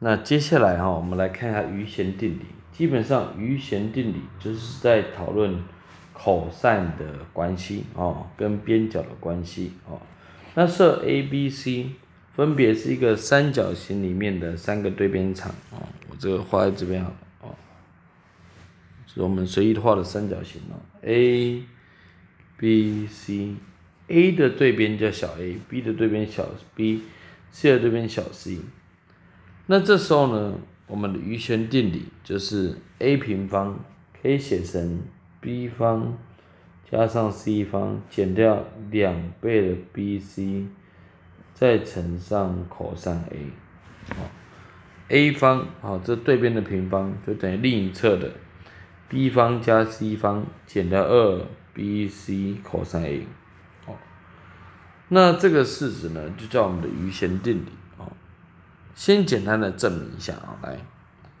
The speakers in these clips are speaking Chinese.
那接下来哈，我们来看一下余弦定理。基本上余弦定理就是在讨论口散的关系哦，跟边角的关系哦。那设 A、B、C 分别是一个三角形里面的三个对边长哦，我这个画在这边好了哦，是我们随意画的三角形哦。A、B、C，A 的对边叫小 a，B 的对边小 b，C 的对边小 c。那这时候呢，我们的余弦定理就是 a 平方可以写成 b 方加上 c 方减掉两倍的 bc，再乘上 cos a，好，a 方好，这对边的平方就等于另一侧的 b 方加 c 方减掉二 bc cos a，好，那这个式子呢，就叫我们的余弦定理。先简单的证明一下啊，来，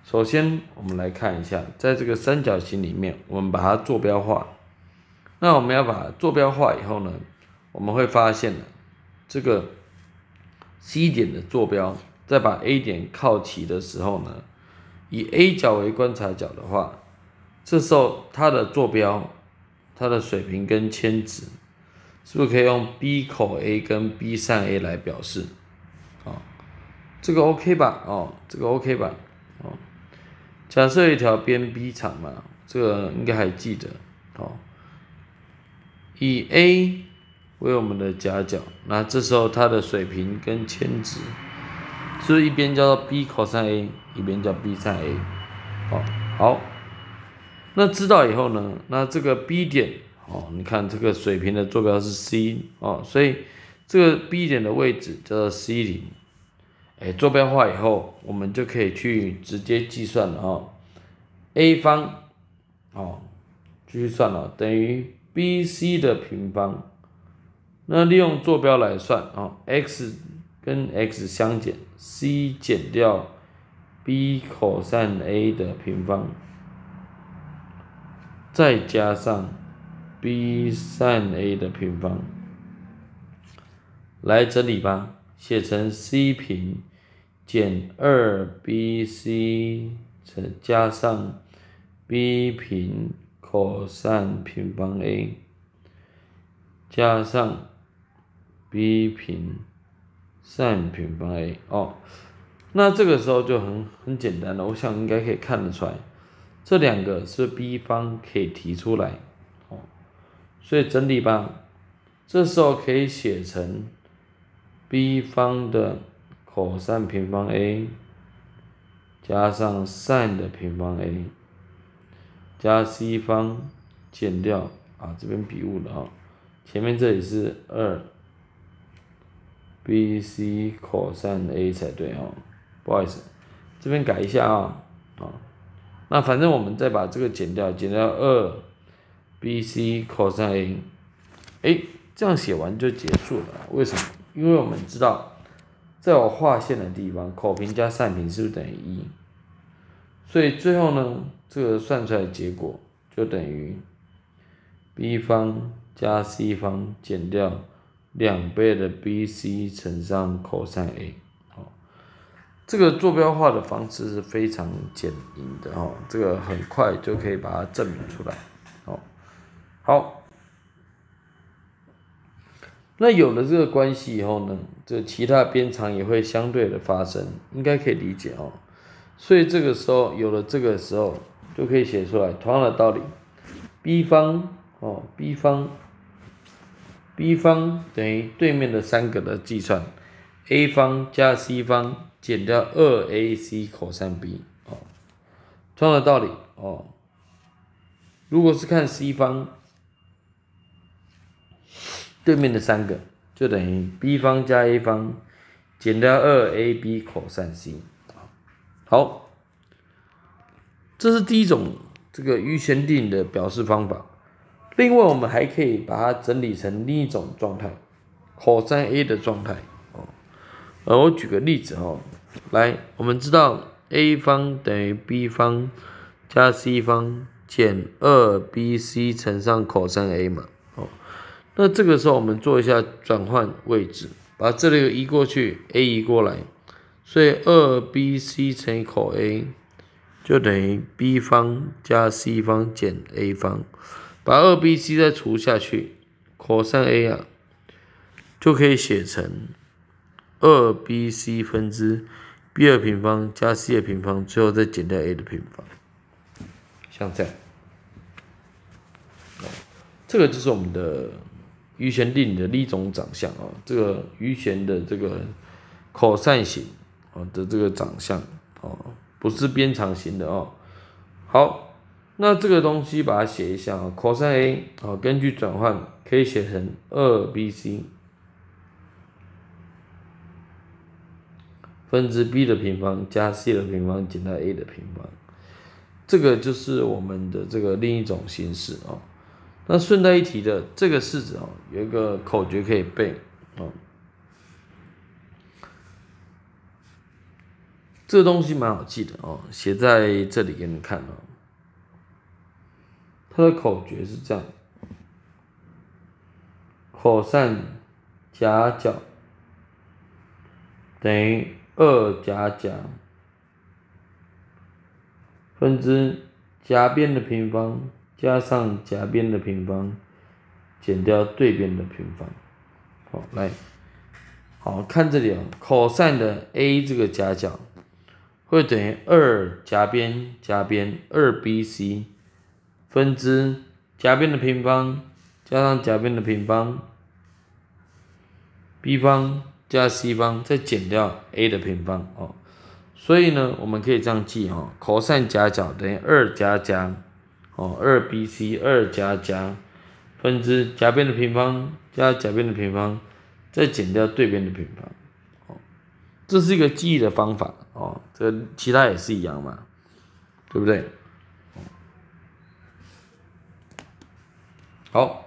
首先我们来看一下，在这个三角形里面，我们把它坐标化。那我们要把坐标化以后呢，我们会发现呢，这个 C 点的坐标，再把 A 点靠齐的时候呢，以 A 角为观察角的话，这时候它的坐标，它的水平跟铅值，是不是可以用 B 口 A 跟 B 上 A 来表示啊？这个 OK 吧？哦，这个 OK 吧？哦，假设一条边 B 长嘛，这个应该还记得。哦，以 A 为我们的夹角，那这时候它的水平跟铅值，所以一边叫做 B cos A，一边叫 B sin A。好，好，那知道以后呢，那这个 B 点，哦，你看这个水平的坐标是 C，哦，所以这个 B 点的位置叫做 C 零。哎，坐标化以后，我们就可以去直接计算了哦。a 方，哦，继续算了，等于 bc 的平方。那利用坐标来算哦，x 跟 x 相减，c 减掉 b cos a 的平方，再加上 b sin a 的平方，来整理吧。写成 c 平减二 bc 乘加上 b 平 cos 平方 a 加上 b 平 sin 平方 a 哦，那这个时候就很很简单了，我想应该可以看得出来，这两个是 b 方可以提出来哦，所以整理吧，这时候可以写成。B 方的 cos 平方 a 加上 sin 的平方 a 加 c 方减掉啊，这边笔误了啊，前面这里是二 bc cos a 才对哦，不好意思，这边改一下啊啊，那反正我们再把这个减掉，减掉二 bc cos a，哎，这样写完就结束了，为什么？因为我们知道，在我划线的地方，口平加扇平是不是等于一？所以最后呢，这个算出来的结果就等于 b 方加 c 方减掉两倍的 bc 乘上 cos a。好，这个坐标化的方式是非常简明的哦，这个很快就可以把它证明出来。好，好。那有了这个关系以后呢，这其他边长也会相对的发生，应该可以理解哦。所以这个时候有了这个时候，就可以写出来同样的道理，b 方哦，b 方，b 方等于对面的三个的计算，a 方加 c 方减掉二 ac cos b 哦，同样的道理哦。如果是看 c 方。对面的三个就等于 b 方加 a 方减掉二 ab cos c，好，这是第一种这个余弦定的表示方法。另外，我们还可以把它整理成另一种状态，cos a 的状态。哦，呃，我举个例子哦，来，我们知道 a 方等于 b 方加 c 方减二 bc 乘上 cos a 嘛。那这个时候，我们做一下转换位置，把这里移过去，a 移过来，所以二 b c 乘以 cos a 就等于 b 方加 c 方减 a 方，把二 b c 再除下去，cos a 啊，就可以写成二 b c 分之 b 二平方加 c 的平方，最后再减掉 a 的平方，像这样。这个就是我们的余弦定理的另一种长相啊，这个余弦的这个口散型啊的这个长相哦，不是边长型的哦。好，那这个东西把它写一下啊，cos A 啊，根据转换可以写成二 bc 分之 b 的平方加 c 的平方减到 a 的平方，这个就是我们的这个另一种形式啊。那顺带一提的，这个式子哦，有一个口诀可以背哦。这东西蛮好记的哦，写在这里给你看哦。它的口诀是这样：cos 夹角等于二夹角分之夹边的平方。加上夹边的平方，减掉对边的平方，好来，好看这里啊，cos 的 a 这个夹角会等于二夹边夹边二 bc 分之夹边的平方加上夹边的平方，b 方加 c 方再减掉 a 的平方。哦，所以呢，我们可以这样记哈，cos 夹角等于二加加。哦，二 bc 二加加分之夹边的平方加夹边的平方，再减掉对边的平方，哦，这是一个记忆的方法哦，这其他也是一样嘛，对不对？好。